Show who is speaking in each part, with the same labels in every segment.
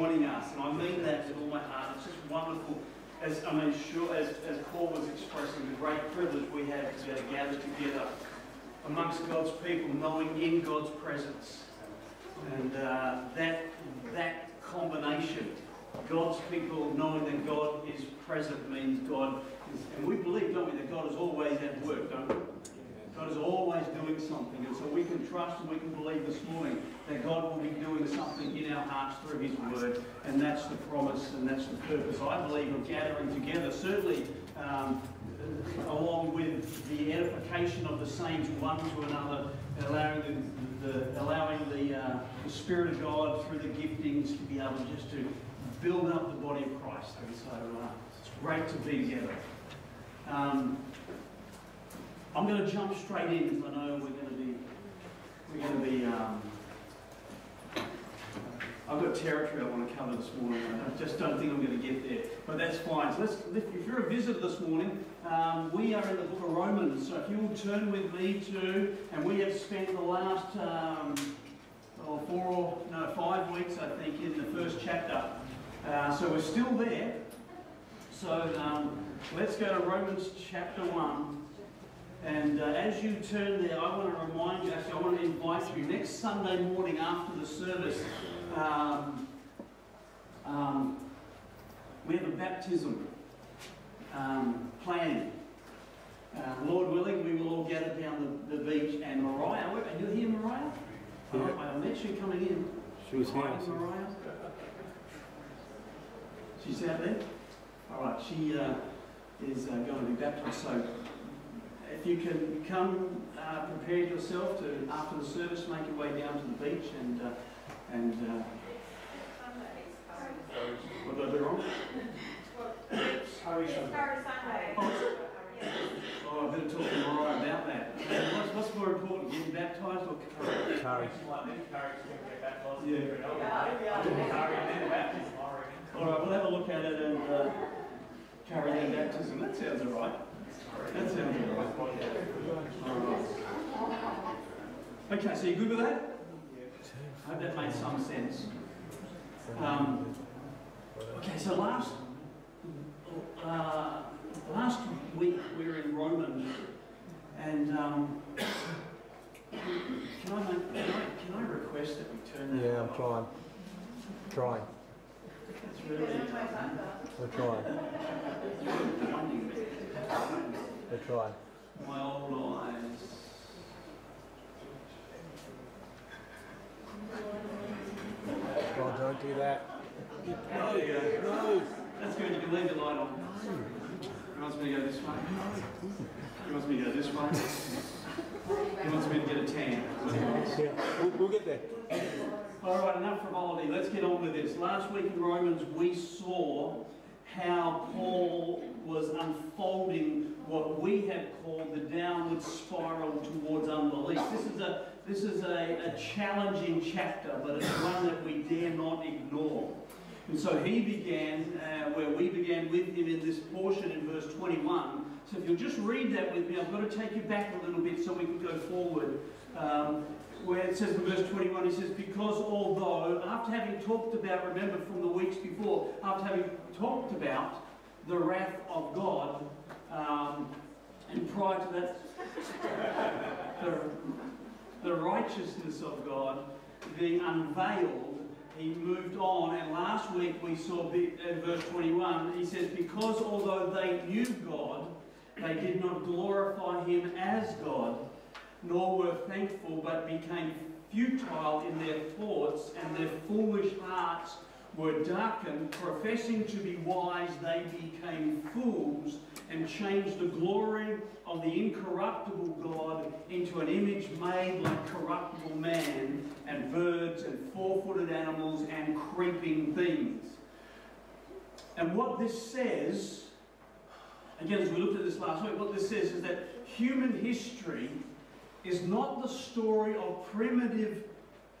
Speaker 1: joining us, and I mean that with all my heart. It's just wonderful. As I mean, sure, as, as Paul was expressing, the great privilege we have to be able to gather together amongst God's people, knowing in God's presence, and uh, that that combination, God's people knowing that God is present, means God is, and we believe, don't we, that God is always at work, don't we? God is always doing something, and so we can trust and we can believe this morning that God will be doing something in our hearts through His Word, and that's the promise and that's the purpose, I believe, of gathering together. Certainly, um, along with the edification of the saints one to another, allowing the, the allowing the, uh, the Spirit of God through the giftings to be able just to build up the body of Christ. And so uh, it's great to be together. Um, I'm going to jump straight in because I know we're going to be we're going to be. Um, I've got territory I want to cover this morning. I just don't think I'm going to get there, but that's fine. So let's, if you're a visitor this morning, um, we are in the book of Romans. So if you will turn with me to, and we have spent the last um, oh, four or no five weeks, I think, in the first chapter. Uh, so we're still there. So um, let's go to Romans chapter one. And uh, as you turn there, I want to remind you, actually, I want to invite you next Sunday morning after the service. Um, um, we have a baptism um. Uh, Lord willing, we will all gather down the, the beach. And Mariah, are you here, Mariah?
Speaker 2: Yeah.
Speaker 1: I met you coming in.
Speaker 2: She was here.
Speaker 1: Hi, Mariah. She's out there? All right, she uh, is uh, going to be baptized. So if you can come uh, prepare yourself to, after the service, make your way down to the beach and, uh, and uh, what did I do wrong? Oh, I better talk to Mariah about that. What's, what's more important, getting baptised or
Speaker 2: Courage.
Speaker 1: All right, we'll have a look at it and uh, carry that baptism. That sounds all right. That sounds all right. All right. Okay, so you good with that? I hope that made some sense. Um, okay, so last uh, last week we were in Romans, and um, can, I, can I can I request that we turn that?
Speaker 2: Yeah, I'm
Speaker 1: off?
Speaker 2: trying. Trying.
Speaker 1: It's really
Speaker 2: We're trying.
Speaker 1: blinding me.
Speaker 2: We're trying.
Speaker 1: My old eyes.
Speaker 2: Well, don't do that.
Speaker 1: Go.
Speaker 2: No.
Speaker 1: That's good. You can leave the light on. He wants me to go this way. He wants me to go this way. He wants me to get a tan.
Speaker 2: Yeah, we'll, we'll get there.
Speaker 1: All right, enough frivolity. Let's get on with this. Last week in Romans, we saw how Paul was unfolding what we have called the downward spiral towards unbelief. This is a this is a, a challenging chapter, but it's one that we dare not ignore. And so he began uh, where we began with him in this portion in verse 21. So if you'll just read that with me, I've got to take you back a little bit so we can go forward. Um, where it says in verse 21, he says, Because although, after having talked about, remember from the weeks before, after having talked about the wrath of God, um, and prior to that, the, the righteousness of God being unveiled, he moved on. And last week we saw in uh, verse 21, he says, Because although they knew God, they did not glorify him as God, nor were thankful, but became futile in their thoughts, and their foolish hearts were darkened. Professing to be wise, they became fools and changed the glory of the incorruptible God into an image made like corruptible man, and birds, and four footed animals, and creeping things. And what this says, again, as we looked at this last week, what this says is that human history is not the story of primitive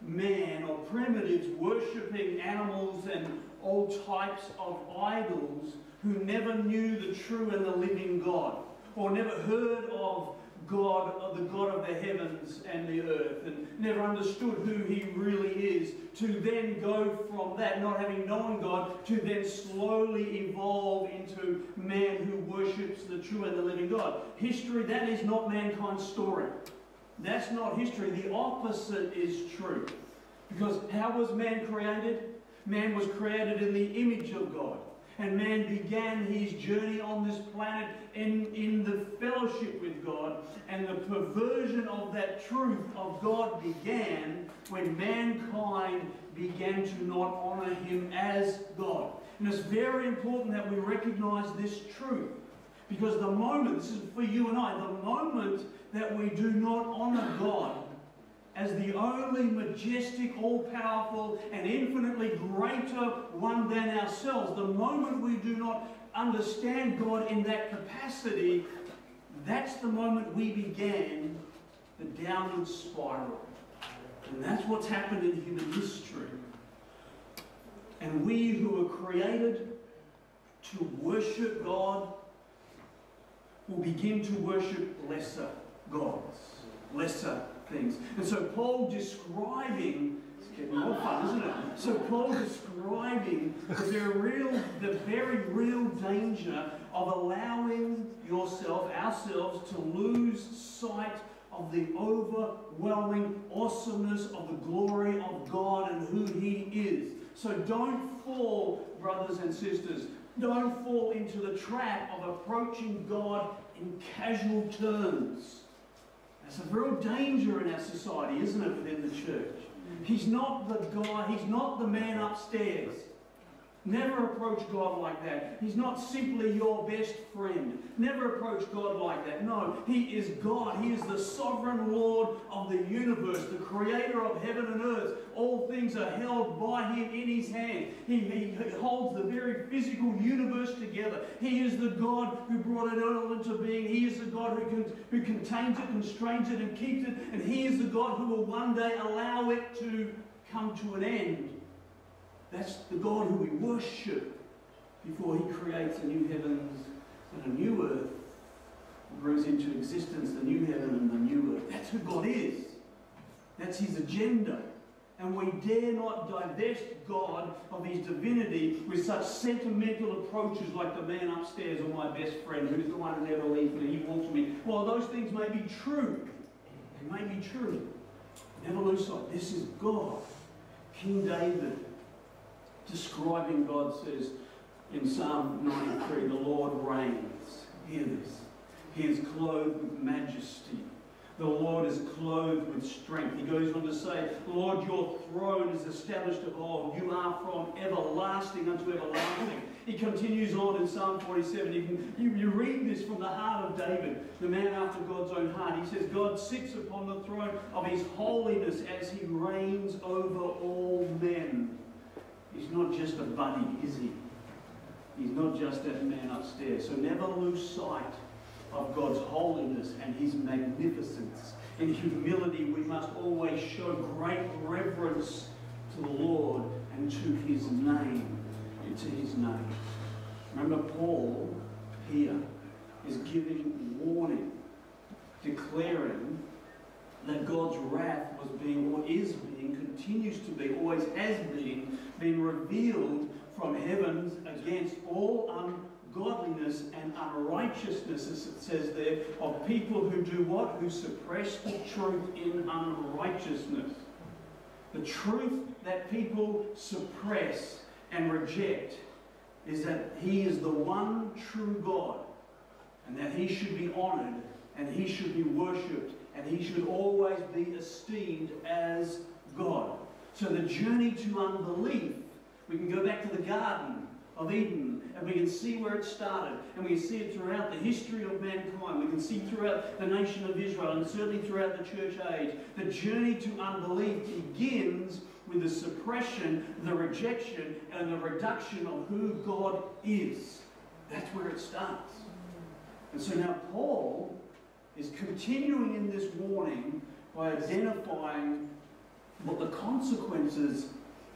Speaker 1: man or primitives worshipping animals and all types of idols who never knew the true and the living God or never heard of God, the God of the heavens and the earth, and never understood who He really is, to then go from that, not having known God, to then slowly evolve into man who worships the true and the living God. History, that is not mankind's story. That's not history. The opposite is true. Because how was man created? Man was created in the image of God and man began his journey on this planet in, in the fellowship with God. And the perversion of that truth of God began when mankind began to not honor him as God. And it's very important that we recognize this truth. Because the moment, this is for you and I, the moment that we do not honor God as the only majestic, all powerful, and infinitely greater one than ourselves. The moment we do not understand God in that capacity, that's the moment we began the downward spiral. And that's what's happened in human history. And we who are created to worship God will begin to worship lesser gods, lesser things. And so Paul describing, it's getting more fun, isn't it? So Paul describing the very real, the very real danger of allowing yourself, ourselves, to lose sight of the overwhelming awesomeness of the glory of God and who He is. So don't fall, brothers and sisters. Don't fall into the trap of approaching God in casual terms. It's a real danger in our society, isn't it, within the church? He's not the guy, he's not the man upstairs. Never approach God like that. He's not simply your best friend. Never approach God like that. No, He is God. He is the sovereign Lord of the universe, the creator of heaven and earth. All things are held by Him in His hand. He, he holds the very physical universe together. He is the God who brought it all into being. He is the God who, can, who contains it, constrains it, and keeps it. And He is the God who will one day allow it to come to an end. That's the God who we worship before he creates a new heavens and a new earth and brings into existence the new heaven and the new earth. That's who God is. That's his agenda. And we dare not divest God of his divinity with such sentimental approaches like the man upstairs or my best friend who's the one who never leaves me, he walks with me. Well, those things may be true, they may be true. Never lose sight. This is God. King David describing God says in Psalm 93, the Lord reigns. Hear this. He is clothed with majesty. The Lord is clothed with strength. He goes on to say, Lord, your throne is established of old. You are from everlasting unto everlasting. He continues on in Psalm 47. You, can, you, you read this from the heart of David, the man after God's own heart. He says, God sits upon the throne of his holiness as he reigns over all men. He's not just a buddy, is he? He's not just that man upstairs. So never lose sight of God's holiness and his magnificence. In humility, we must always show great reverence to the Lord and to his name. To his name. Remember, Paul here is giving warning, declaring that God's wrath was being, or is being, continues to be, always has been, being revealed from heavens against all ungodliness and unrighteousness, as it says there, of people who do what? Who suppress the truth in unrighteousness. The truth that people suppress and reject is that He is the one true God and that He should be honoured and He should be worshipped and He should always be esteemed as God. So the journey to unbelief, we can go back to the Garden of Eden and we can see where it started and we can see it throughout the history of mankind. We can see throughout the nation of Israel and certainly throughout the church age. The journey to unbelief begins with the suppression, the rejection, and the reduction of who God is. That's where it starts. And so now Paul is continuing in this warning by identifying what the consequences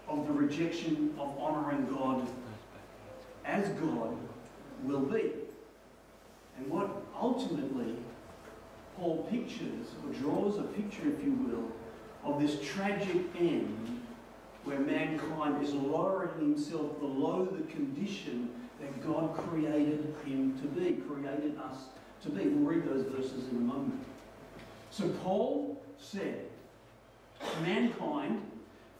Speaker 1: of the rejection of honouring God as God will be. And what ultimately Paul pictures, or draws a picture, if you will, of this tragic end where mankind is lowering himself below the condition that God created him to be, created us to. We'll read those verses in a moment. So Paul said, mankind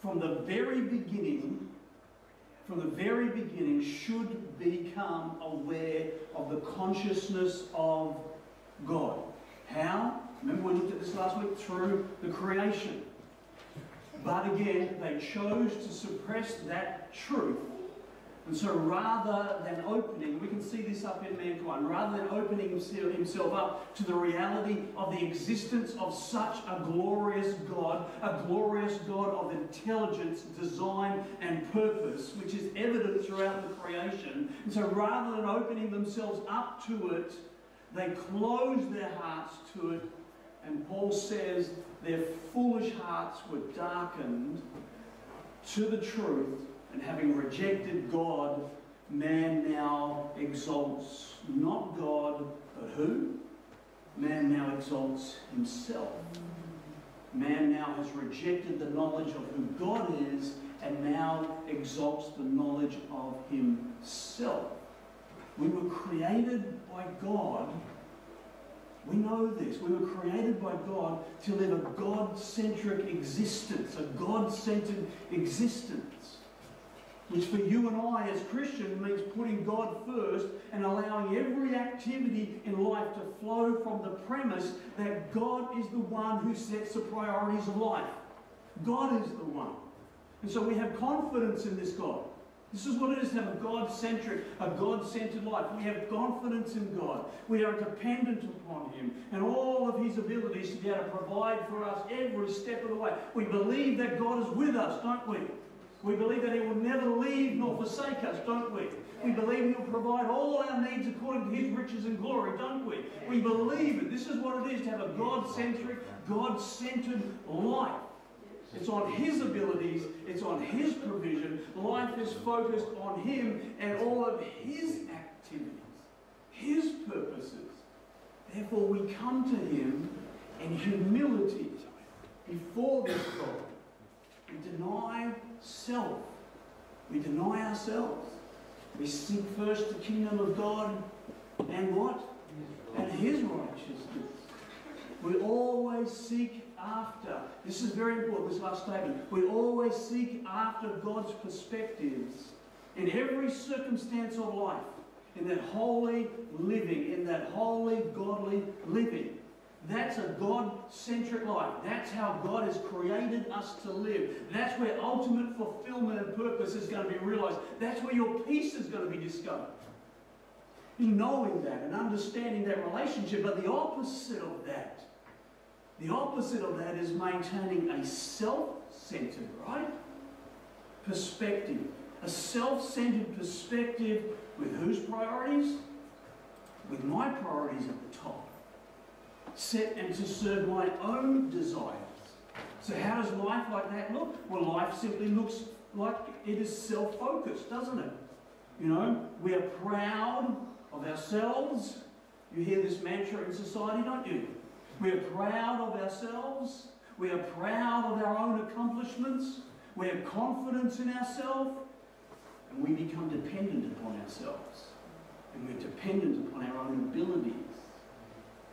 Speaker 1: from the very beginning, from the very beginning, should become aware of the consciousness of God. How? Remember we looked at this last week? Through the creation. But again, they chose to suppress that truth and so rather than opening, we can see this up in mankind, rather than opening himself up to the reality of the existence of such a glorious God, a glorious God of intelligence, design, and purpose, which is evident throughout the creation. And so rather than opening themselves up to it, they closed their hearts to it. And Paul says their foolish hearts were darkened to the truth and having rejected God, man now exalts not God, but who? Man now exalts himself. Man now has rejected the knowledge of who God is and now exalts the knowledge of himself. We were created by God. We know this. We were created by God to live a God centric existence, a God centered existence which for you and I as Christians means putting God first and allowing every activity in life to flow from the premise that God is the one who sets the priorities of life. God is the one. And so we have confidence in this God. This is what it is to have a God centric, a God centered life. We have confidence in God. We are dependent upon Him and all of His abilities to be able to provide for us every step of the way. We believe that God is with us, don't we? We believe that He will never leave nor forsake us, don't we? We believe He will provide all our needs according to His riches and glory, don't we? We believe it. This is what it is to have a God centric, God centered life. It's on His abilities, it's on His provision. Life is focused on Him and all of His activities, His purposes. Therefore, we come to Him in humility before this God. We deny self. We deny ourselves. We seek first the kingdom of God and what? And His righteousness. We always seek after. This is very important, this last statement. We always seek after God's perspectives in every circumstance of life, in that holy living, in that holy, godly living. That's a God centric life. That's how God has created us to live. That's where ultimate fulfillment and purpose is going to be realized. That's where your peace is going to be discovered. In knowing that and understanding that relationship. But the opposite of that, the opposite of that is maintaining a self centered, right? Perspective. A self centered perspective with whose priorities? With my priorities at the top set and to serve my own desires. So how does life like that look? Well, life simply looks like it is self-focused, doesn't it? You know, we are proud of ourselves. You hear this mantra in society, don't you? We are proud of ourselves. We are proud of our own accomplishments. We have confidence in ourselves. And we become dependent upon ourselves. And we're dependent upon our own abilities.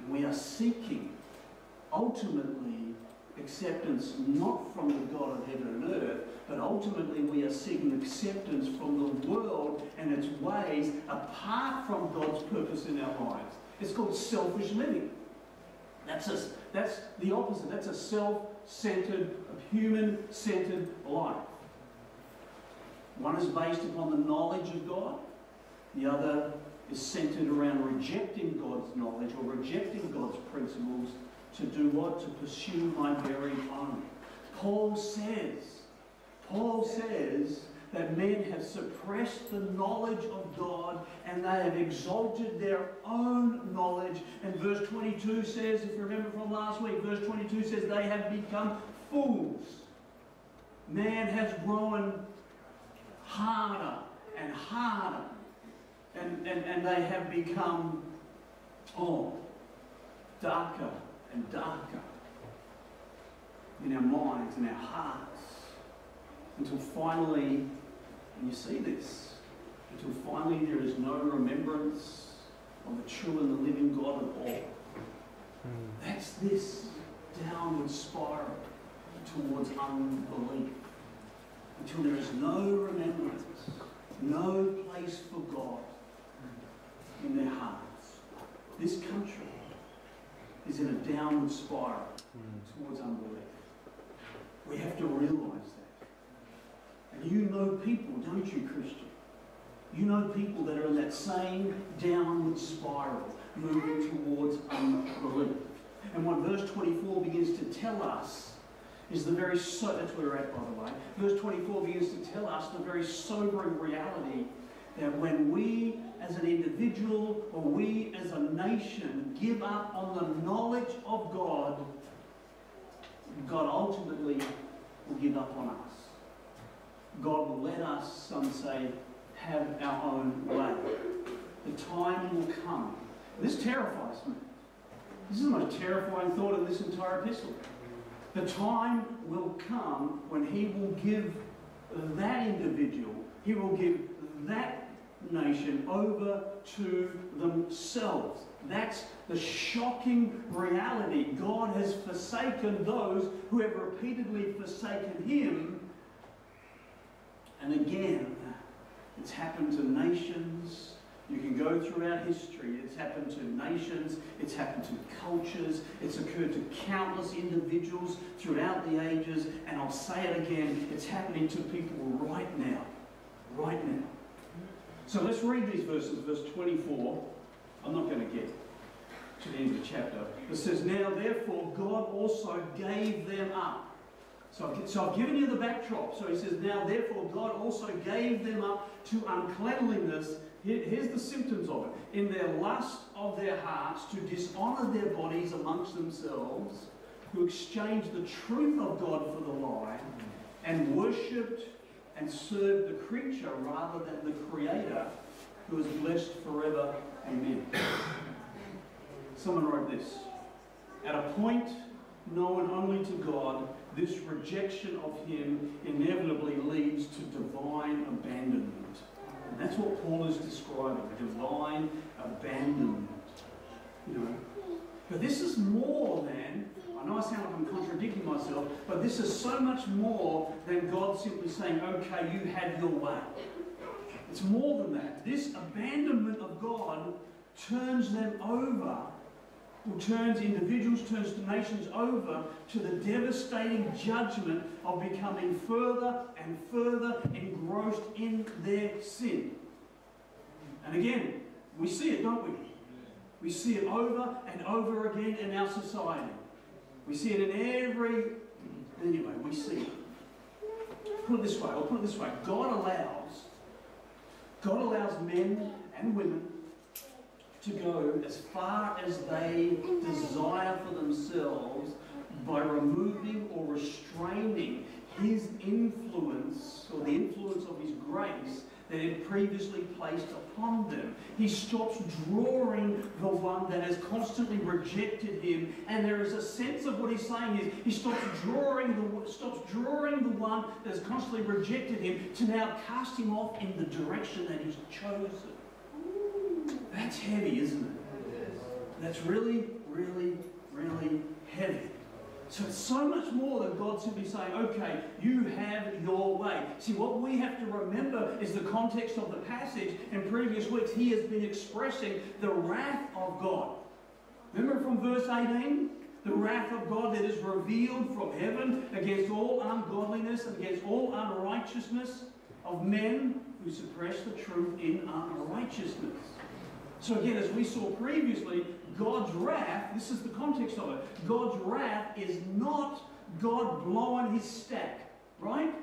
Speaker 1: And we are seeking ultimately acceptance not from the God of heaven and earth, but ultimately we are seeking acceptance from the world and its ways apart from God's purpose in our lives. It's called selfish living. That's, a, that's the opposite. That's a self-centered, human-centered life. One is based upon the knowledge of God. The other is centered around rejecting God's knowledge or rejecting God's principles to do what? To pursue my very own. Paul says, Paul says that men have suppressed the knowledge of God and they have exalted their own knowledge. And verse 22 says, if you remember from last week, verse 22 says they have become fools. Man has grown harder and harder and, and, and they have become, oh, darker and darker in our minds and our hearts until finally, and you see this, until finally there is no remembrance of the true and the living God at all.
Speaker 2: Hmm.
Speaker 1: That's this downward spiral towards unbelief. Until there is no remembrance, no place for God in their hearts. This country is in a downward spiral
Speaker 2: Hmm.
Speaker 1: towards unbelief. We have to realise that. And you know people, don't you, Christian? You know people that are in that same downward spiral, moving towards unbelief. And what verse 24 begins to tell us is the very so that's where we're at by the way. Verse 24 begins to tell us the very sobering reality that when we as an individual or we as a nation give up on the knowledge of God, God ultimately will give up on us. God will let us, some say, have our own way. The time will come. This terrifies me. This is the most terrifying thought in this entire epistle. The time will come when He will give that individual, He will give that nation over to themselves. That's the shocking reality. God has forsaken those who have repeatedly forsaken Him. And again, it's happened to nations. You can go throughout history. It's happened to nations, it's happened to cultures, it's occurred to countless individuals throughout the ages. And I'll say it again it's happening to people right now. Right now. So let's read these verses, verse 24. I'm not going to get to the end of the chapter. It says, Now therefore God also gave them up. So I've, so I've given you the backdrop. So he says, Now therefore God also gave them up to uncleanliness. Here- here's the symptoms of it. In their lust of their hearts to dishonour their bodies amongst themselves, who exchanged the truth of God for the lie, and worshipped and serve the creature rather than the Creator, who is blessed forever. Amen. Someone wrote this. At a point known only to God, this rejection of Him inevitably leads to divine abandonment. And that's what Paul is describing divine abandonment. You know? But this is more than, I know I sound like I'm contradicting myself, but this is so much more than God simply saying, okay, you have your way. It's more than that. This abandonment of God turns them over, or turns individuals, turns nations over to the devastating judgment of becoming further and further engrossed in their sin. And again, we see it, don't we? We see it over and over again in our society. We see it in every. Anyway, we see it. Put it this way, I'll put it this way God allows, God allows men and women to go as far as they desire for themselves by removing or restraining his influence or the influence of his grace that had previously placed upon them. He stops drawing the one that has constantly rejected him, and there is a sense of what he's saying is he stops drawing the stops drawing the one that has constantly rejected him to now cast him off in the direction that he's chosen. That's heavy, isn't it? That's really, really, really heavy. So it's so much more than God simply saying, okay, you have your way. See, what we have to remember is the context of the passage. In previous weeks, he has been expressing the wrath of God. Remember from verse 18? The wrath of God that is revealed from heaven against all ungodliness, and against all unrighteousness of men who suppress the truth in unrighteousness. So again, as we saw previously, God's wrath, this is the context of it, God's wrath is not God blowing his stack, right?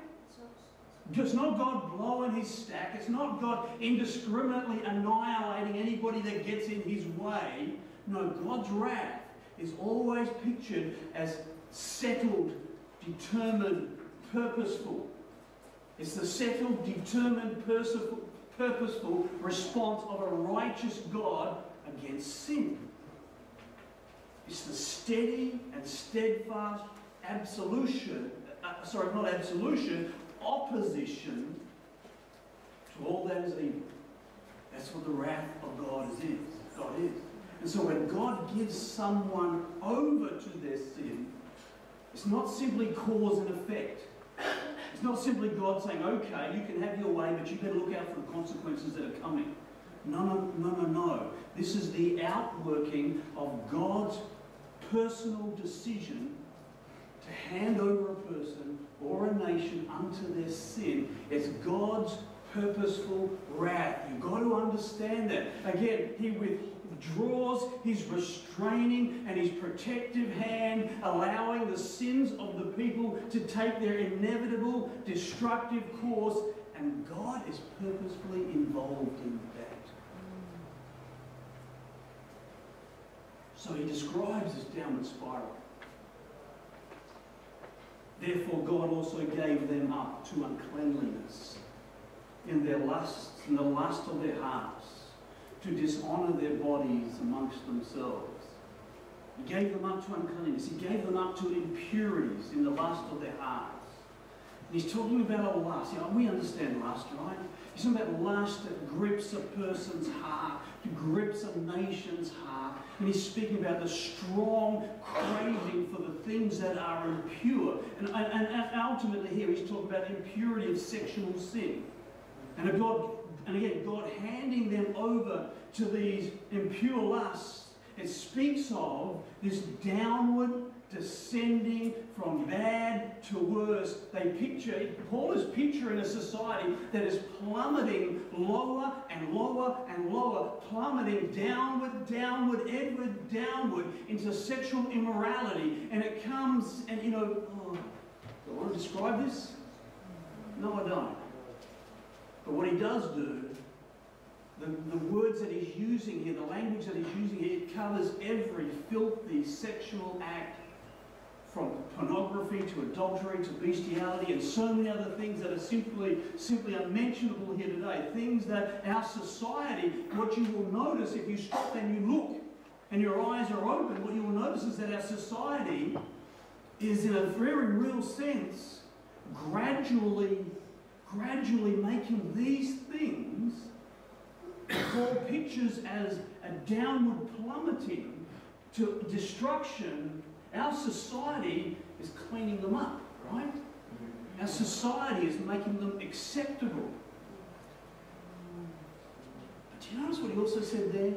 Speaker 1: It's not God blowing his stack. It's not God indiscriminately annihilating anybody that gets in his way. No, God's wrath is always pictured as settled, determined, purposeful. It's the settled, determined, purposeful, response of a righteous God against sin. It's the steady and steadfast absolution, uh, sorry, not absolution, opposition to all that is evil. That's what the wrath of God is. God is. And so when God gives someone over to their sin, it's not simply cause and effect. It's not simply God saying, okay, you can have your way, but you better look out for the consequences that are coming. No, no, no, no, no. This is the outworking of God's personal decision to hand over a person or a nation unto their sin. It's God's purposeful wrath. You've got to understand that. Again, He withdraws His restraining and His protective hand, allowing the sins of the people to take their inevitable destructive course, and God is purposefully involved in that. So he describes this downward spiral. Therefore, God also gave them up to uncleanliness in their lusts, in the lust of their hearts, to dishonour their bodies amongst themselves. He gave them up to uncleanness. He gave them up to impurities in the lust of their hearts. And he's talking about lust. You know, we understand lust, right? He's talking about lust that grips a person's heart, that grips a nation's heart. And he's speaking about the strong craving for the things that are impure. And, and, and ultimately here he's talking about impurity of sexual sin. And, God, and again, God handing them over to these impure lusts, it speaks of this downward descending from bad to worse. They picture, Paul is picturing a society that is plummeting lower and lower and lower, plummeting downward, downward, edward, downward into sexual immorality. And it comes, and you know, oh, do I want to describe this? No, I don't. But what he does do, the, the words that he's using here, the language that he's using here, it covers every filthy sexual act from pornography to adultery to bestiality and so many other things that are simply, simply unmentionable here today. Things that our society, what you will notice if you stop and you look and your eyes are open, what you will notice is that our society is in a very real sense gradually gradually making these things called pictures as a downward plummeting to destruction, our society is cleaning them up, right? Mm-hmm. Our society is making them acceptable. But do you notice what he also said there?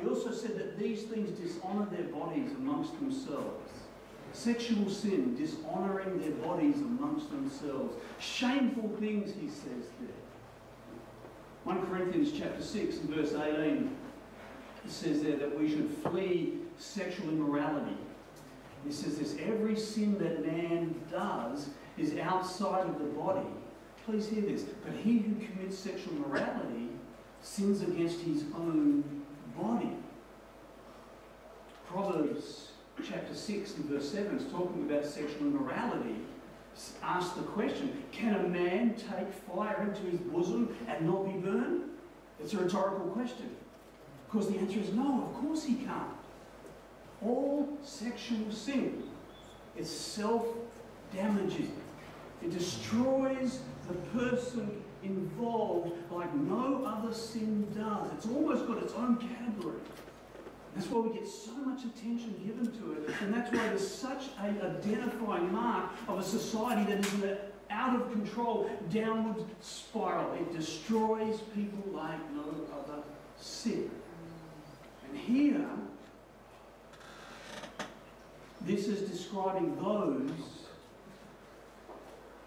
Speaker 1: He also said that these things dishonour their bodies amongst themselves. Sexual sin, dishonoring their bodies amongst themselves. Shameful things, he says there. 1 Corinthians chapter 6 and verse 18 it says there that we should flee sexual immorality. He says this every sin that man does is outside of the body. Please hear this. But he who commits sexual immorality sins against his own body. Proverbs chapter 6 and verse 7 is talking about sexual immorality. Ask the question Can a man take fire into his bosom and not be burned? It's a rhetorical question. Because the answer is no, of course he can't. All sexual sin is self damaging, it destroys the person involved like no other sin does. It's almost got its own category. That's why we get so much attention given to it. And that's why there's such an identifying mark of a society that is in an out of control downward spiral. It destroys people like no other sin. And here, this is describing those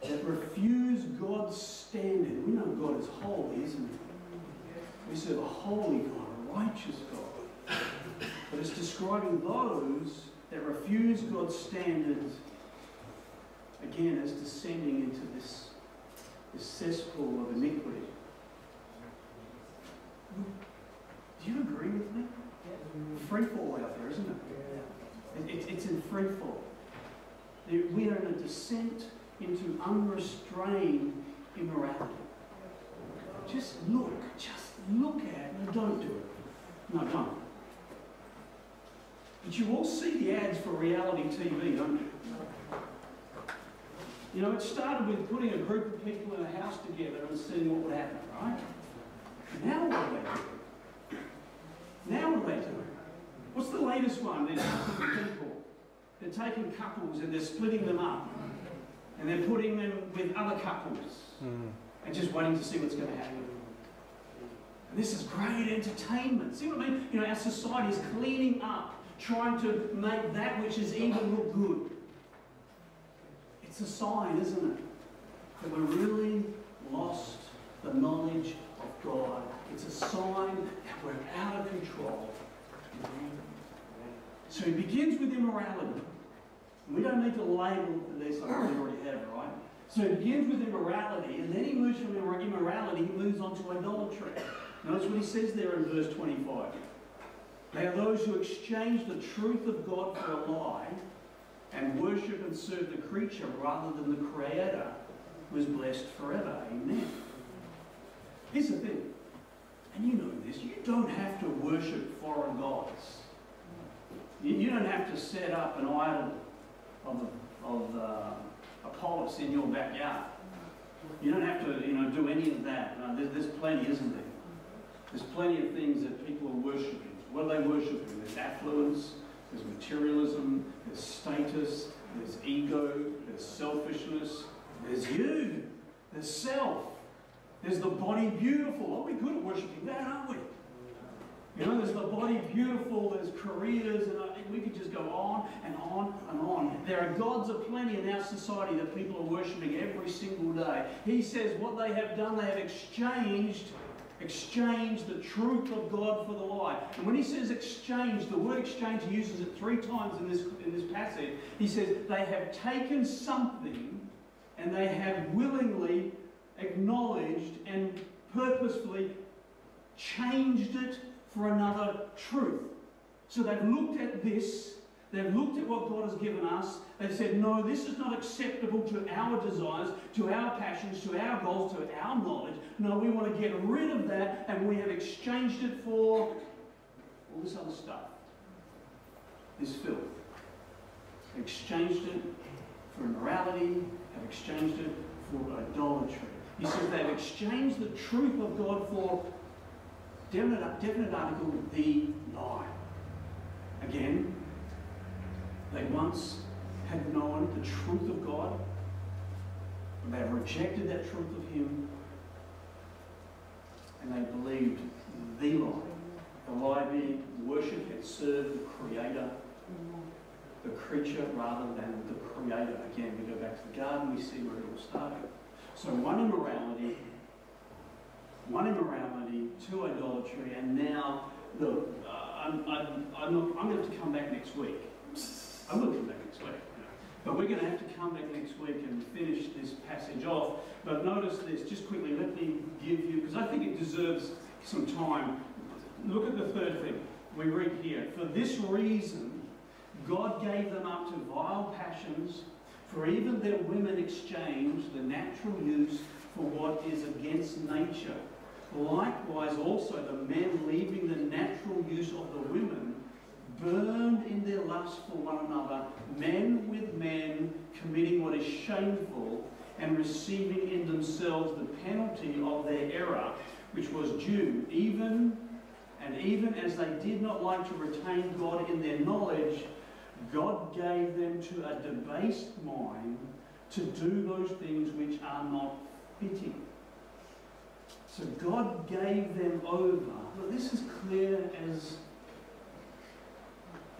Speaker 1: that refuse God's standard. We know God is holy, isn't he? We serve a holy God, a righteous God. But it's describing those that refuse God's standards, again, as descending into this, this cesspool of iniquity. Do you agree with me? Free fall out there, isn't it? it, it it's in free fall. We are in a descent into unrestrained immorality. Just look, just look at it. No, don't do it. No, don't. But you all see the ads for reality TV, don't you? You know, it started with putting a group of people in a house together and seeing what would happen, right? Now what are they doing? Now what are they doing? What's the latest one? They're taking people. They're taking couples and they're splitting them up. And they're putting them with other couples.
Speaker 2: Mm.
Speaker 1: And just waiting to see what's going to happen. And this is great entertainment. See what I mean? You know, our society is cleaning up, trying to make that which is evil look good. It's a sign, isn't it? That we're really lost the knowledge of God. It's a sign that we're out of control. So he begins with immorality. We don't need to label this like we already have, right? So he begins with immorality, and then he moves from immorality, he moves on to idolatry. Notice what he says there in verse 25. They are those who exchange the truth of God for a lie and worship and serve the creature rather than the Creator who is blessed forever. Amen. Here's the thing, and you know this, you don't have to worship foreign gods. You, don't have to set up an idol of, of uh, Apollos in your backyard. You don't have to, you know, do any of that. Uh, there's, there's plenty, isn't there? There's plenty of things that people are worshipping. What they worshipping? There's affluence, there's materialism, there's status, there's ego, there's selfishness, there's you, there's self, there's the body beautiful. Aren't we good at worshipping that, aren't we? You know, there's the body beautiful, there's careers, and uh, I think we could just go on and on and on. There are gods aplenty in our society that people are worshipping every single day. He says what they have done, they have exchanged exchange the truth of God for the lie. And when he says exchange, the word exchange, he uses it three times in this, in this passage. He says they have taken something and they have willingly acknowledged and purposefully changed it for another truth. So they've looked at this, they've looked at what God has given us, they've said, no, this is not acceptable to our desires, to our passions, to our goals, to our knowledge. No, we want to get rid of that, and we have exchanged it for all this other stuff. This filth. Exchanged it for immorality, have exchanged it for idolatry. He says they've exchanged the truth of God for definite, definite article, the lie. Again, they once had known the truth of God, but they have rejected that truth of Him, and they believed the lie. The lie being worship had served the Creator, the creature, rather than the Creator. Again, we go back to the garden, we see where it all started. So one immorality, one immorality, two idolatry, and now, look, uh, I'm, I'm, I'm, not, I'm going to to come back next week. I will come back next week. But we're going to have to come back next week and finish this passage off. But notice this, just quickly, let me give you, because I think it deserves some time. Look at the third thing. We read here, For this reason, God gave them up to vile passions, for even their women exchanged the natural use for what is against nature. Likewise, also the men leaving the natural use of the women burned in their lust for one another, men with men committing what is shameful and receiving in themselves the penalty of their error, which was due, even and even as they did not like to retain God in their knowledge, God gave them to a debased mind to do those things which are not fitting. So God gave them over. Well, this is clear as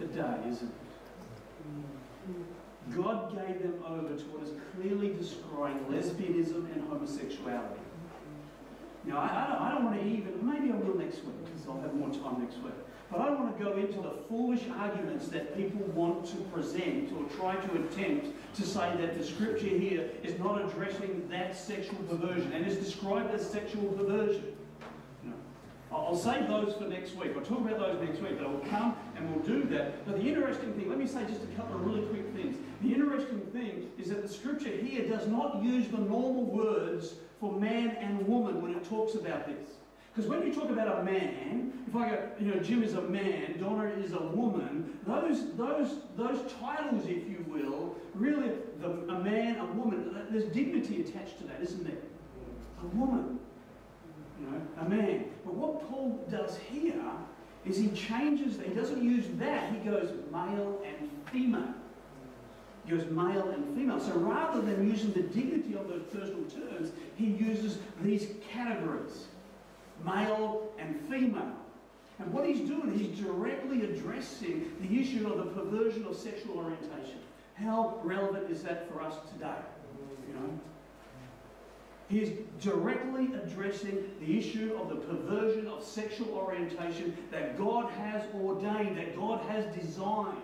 Speaker 1: the day, isn't it? God gave them over to what is clearly describing lesbianism and homosexuality. Now, I, I, don't, I don't want to even, maybe I will next week, because I'll have more time next week. But I don't want to go into the foolish arguments that people want to present or try to attempt to say that the scripture here is not addressing that sexual perversion and is described as sexual perversion. I'll I'll save those for next week. I'll talk about those next week, but I'll come and we'll do that. But the interesting thing, let me say just a couple of really quick things. The interesting thing is that the scripture here does not use the normal words for man and woman when it talks about this. Because when you talk about a man, if I go, you know, Jim is a man, Donna is a woman, those those, those, titles, if you will, really, the, a man, a woman, there's dignity attached to that, isn't there? A woman, you know, a man. But what Paul does here is he changes, he doesn't use that, he goes male and female. He goes male and female. So rather than using the dignity of those personal terms, he uses these categories male and female. And what he's doing, he's directly addressing the issue of the perversion of sexual orientation. How relevant is that for us today? You know? He is directly addressing the issue of the perversion of sexual orientation that God has ordained, that God has designed.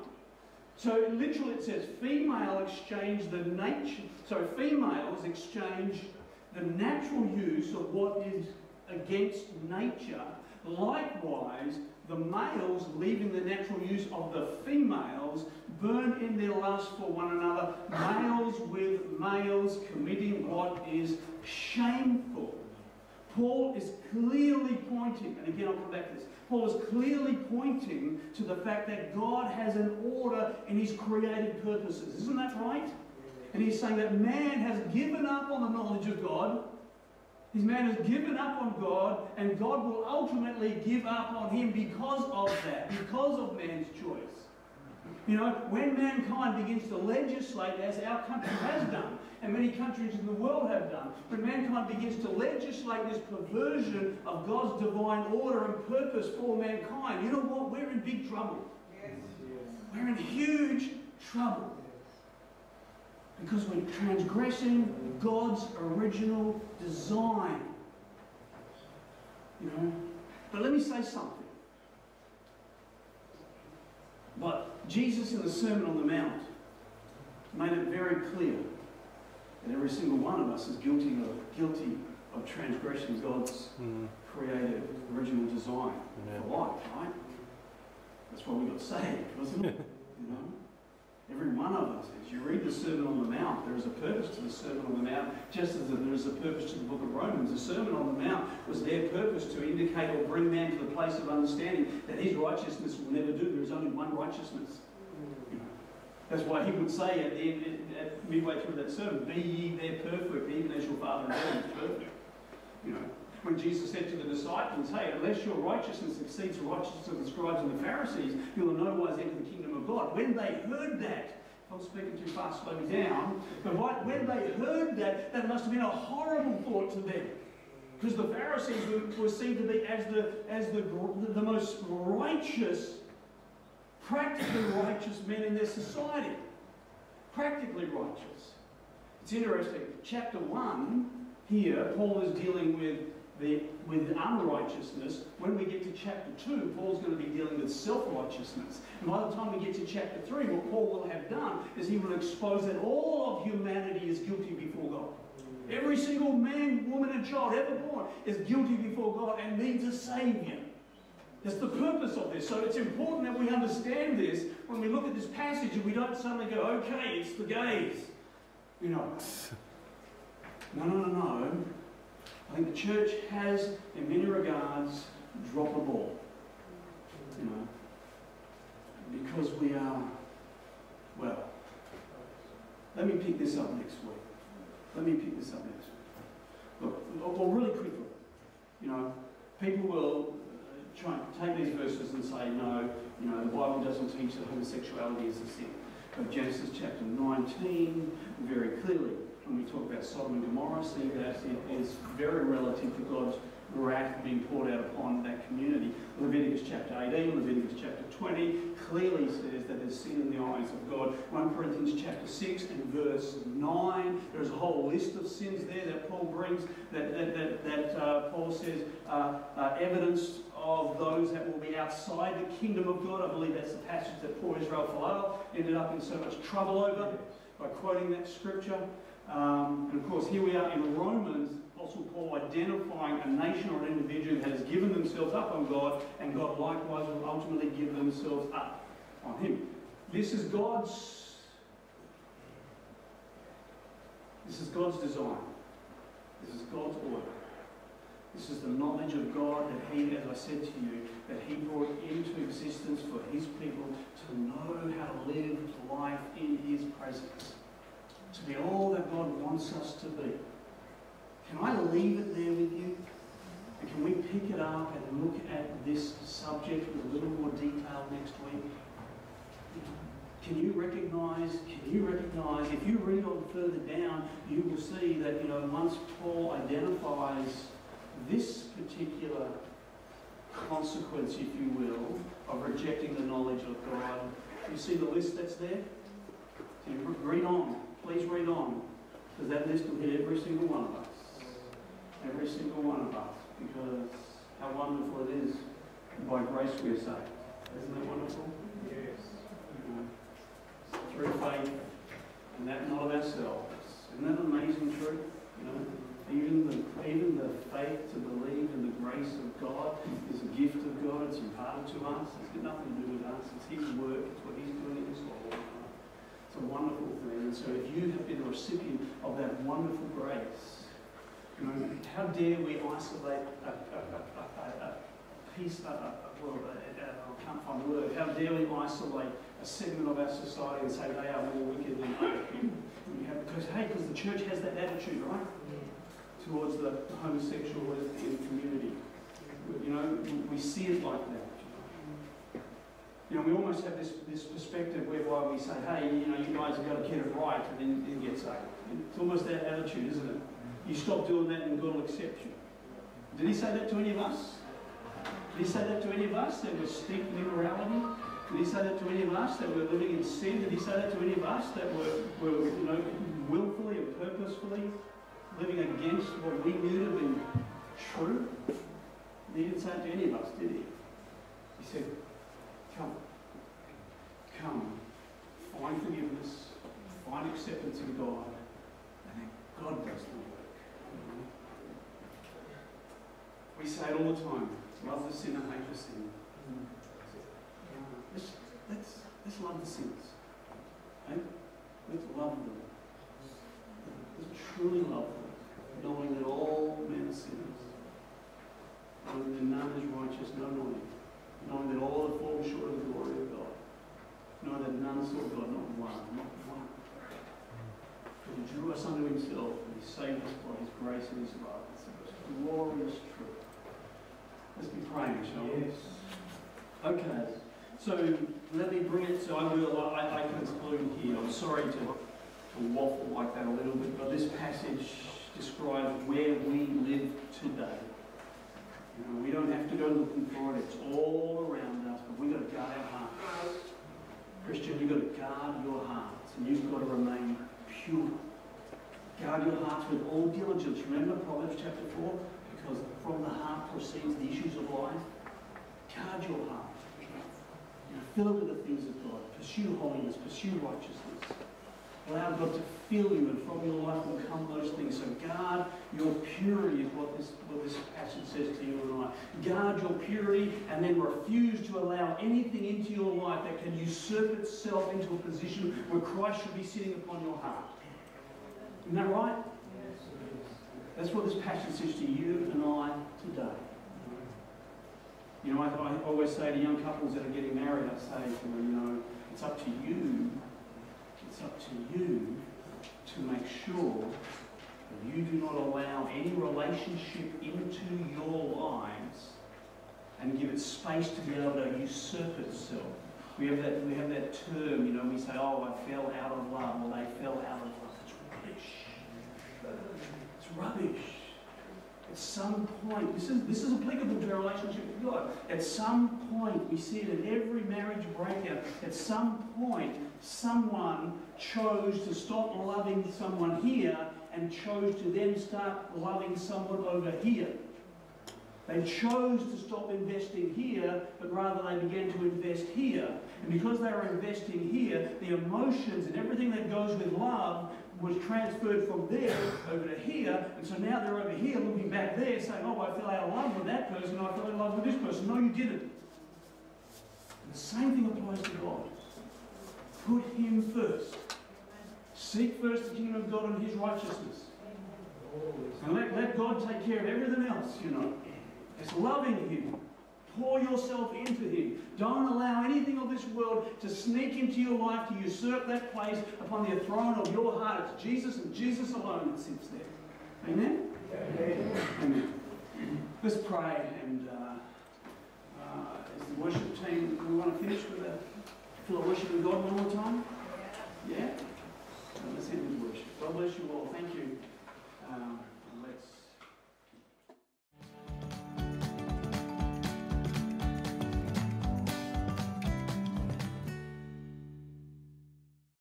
Speaker 1: So literally it says female exchange the nature, so females exchange the natural use of what is against nature. Likewise, the males leaving the natural use of the females burn in their lust for one another, males with males committing what is shameful. Paul is clearly pointing, and again I'll come back to this, Paul is clearly pointing to the fact that God has an order in his created purposes. Isn't that right? And he's saying that man has given up on the knowledge of God. His man has given up on God, and God will ultimately give up on him because of that, because of man's choice. You know, when mankind begins to legislate, as our country has done, and many countries in the world have done, when mankind begins to legislate this perversion of God's divine order and purpose for mankind, you know what? We're in big trouble.
Speaker 2: Yes.
Speaker 1: We're in huge trouble. Because we're transgressing God's original design. You know? But let me say something. But Jesus in the Sermon on the Mount made it very clear that every single one of us is guilty of guilty of transgressing God's
Speaker 3: Mm.
Speaker 1: creative original design
Speaker 3: Yeah.
Speaker 1: for life, right? That's why we got saved, wasn't it? Every one of us, as you read the Sermon on the Mount, there is a purpose to the Sermon on the Mount, just as there is a purpose to the book of Romans. The Sermon on the Mount was their purpose to indicate or bring man to the place of understanding that his righteousness will never do. There is only one righteousness. That's why he would say at, the end, at midway through that sermon, Be ye there perfect, even as your Father in heaven is perfect. You know, when Jesus said to the disciples, Hey, unless your righteousness exceeds the righteousness of the scribes and the Pharisees, you will no wise enter the kingdom of God. When they heard that, I'm speaking too fast, slow me down. But right, when they heard that, that must have been a horrible thought to them. Because the Pharisees were, were seen to be as the, as the, the most righteous, practically righteous men in their society. Practically righteous. It's interesting. Chapter 1 here, Paul is dealing with the with unrighteousness. When we get to chapter 2, Paul's going to be dealing with self-righteousness. And by the time we get to chapter 3, what Paul will have done is he will expose that all of humanity is guilty before God. Every single man, woman, and child ever born is guilty before God and needs a Saviour. That's the purpose of this. So it's important that we understand this when we look at this passage and we don't suddenly go, okay, it's the gays. You know. No, no, no, no. I think the church has, in many regards, dropped the ball. You know. Because we are, well, let me pick this up next week. Let me pick this up next week. Look, well, really quickly, you know, people will uh, try and take these verses and say, no, you know, the Bible doesn't teach that homosexuality is a sin. But Genesis chapter 19, very clearly, when we talk about Sodom and Gomorrah, see that it is very relative to God's wrath being poured out upon that community. Leviticus chapter 18, Leviticus chapter 20 clearly says that there's sin in the eyes of God. 1 Corinthians chapter 6 and verse 9, there's a whole list of sins there that Paul brings, that, that, that, that uh, Paul says uh, uh, evidence of those that will be outside the kingdom of God. I believe that's the passage that poor Israel Folau ended up in so much trouble over by quoting that scripture. Um, and of course, here we are in Romans, Apostle Paul identifying a nation or an individual that has given themselves up on God, and God likewise will ultimately give themselves up on Him. This is God's. This is God's design. This is God's order. This is the knowledge of God that He, as I said to you, that He brought into existence for His people to know how to live life in His presence, to be all that God wants us to be. Can I leave it there with you? And can we pick it up and look at this subject with a little more detail next week? Can you recognize, can you recognize, if you read on further down, you will see that, you know, once Paul identifies this particular consequence, if you will, of rejecting the knowledge of God, you see the list that's there? You read on, please read on, because that list will hit every single one of us. Every single one of us, because how wonderful it is. By grace we are saved. Isn't that wonderful?
Speaker 2: Yes.
Speaker 1: through faith, and that not of ourselves. Isn't that an amazing truth? You know, even the even the faith to believe in the grace of God is a gift of God. It's imparted to us. It's got nothing to do with us. It's His work. It's what He's doing in His life. A wonderful thing. And so, if you have been a recipient of that wonderful grace, you know, how dare we isolate a, a, a, a, piece, well, I can't find the word. How dare we isolate a segment of our society and say they are more wicked than other. Because, hey, because the church has that attitude, right? Towards the homosexual lesbian community. You know, we see it like that. You know, we almost have this, this perspective whereby we say, hey, you know, you guys have got to get it right and then, then get saved. It's almost that attitude, isn't it? You stop doing that and God will accept you. Did he say that to any of us? Did he say that to any of us that were steeped in immorality? Did he say that to any of us that were living in sin? Did he say that to any of us that were, were you know, willfully and purposefully living against what we knew to be true? He didn't say it to any of us, did he? He said, Come. Come. Find forgiveness. Find acceptance in God. And then God does the work. We say it all the time. Love the sinner, hate the sin. Let's, let's, let's love the sinners. Okay? Let's love them. Let's truly love them, knowing that all men are sinners. Knowing that none is righteous, no not any. Knowing that all have fallen short of the glory of God. Knowing that none saw God, not one, not one. But he drew us unto himself and he saved us by his grace and his love. It's the most glorious truth. Let's be praying, shall we?
Speaker 2: Yes.
Speaker 1: Okay, so let me bring it, so I will, I, I conclude here. I'm sorry to, to waffle like that a little bit, but this passage describes where we live today. You know, we don't have to go looking for it, it's all around us, but we've got to guard our hearts. Christian, you've got to guard your hearts, and you've got to remain pure. Guard your hearts with all diligence. Remember Proverbs chapter 4? Because from the heart proceeds the issues of life. Guard your heart. You know, fill it with the things of God. Pursue holiness. Pursue righteousness. Allow God to fill you, and from your life will come those things. So guard your purity is what this, what this passage says to you and I. Guard your purity, and then refuse to allow anything into your life that can usurp itself into a position where Christ should be sitting upon your heart. Isn't that right? That's what this passage says to you and I today. You know, I, I always say to young couples that are getting married, I say to them, you know, it's up to you, it's up to you to make sure that you do not allow any relationship into your lives and give it space to be able to usurp itself. We have that, we have that term, you know, we say, oh, I fell out of love, or they fell out of love. It's rubbish. It's rubbish. At some point, this is, this is applicable to our relationship with God. At some point, we see it in every marriage breakout. At some point, someone chose to stop loving someone here and chose to then start loving someone over here. They chose to stop investing here, but rather they began to invest here. And because they were investing here, the emotions and everything that goes with love was transferred from there over to here. And so now they're over here looking back there saying, oh, I fell out of love with that person, I fell in love with this person. No, you didn't. And the same thing applies to God. Put Him first. Seek first the kingdom of God and His righteousness. And let, let God take care of everything else, you know. It's loving Him, Pour yourself into Him. Don't allow anything of this world to sneak into your life to usurp that place upon the throne of your heart. It's Jesus and Jesus alone that sits there. Amen? Amen. Let's pray and uh, uh, as the worship team, we want to finish with a feel of worshiping God one more time? Yeah? Let's end with worship. God bless you all. Thank you. Um.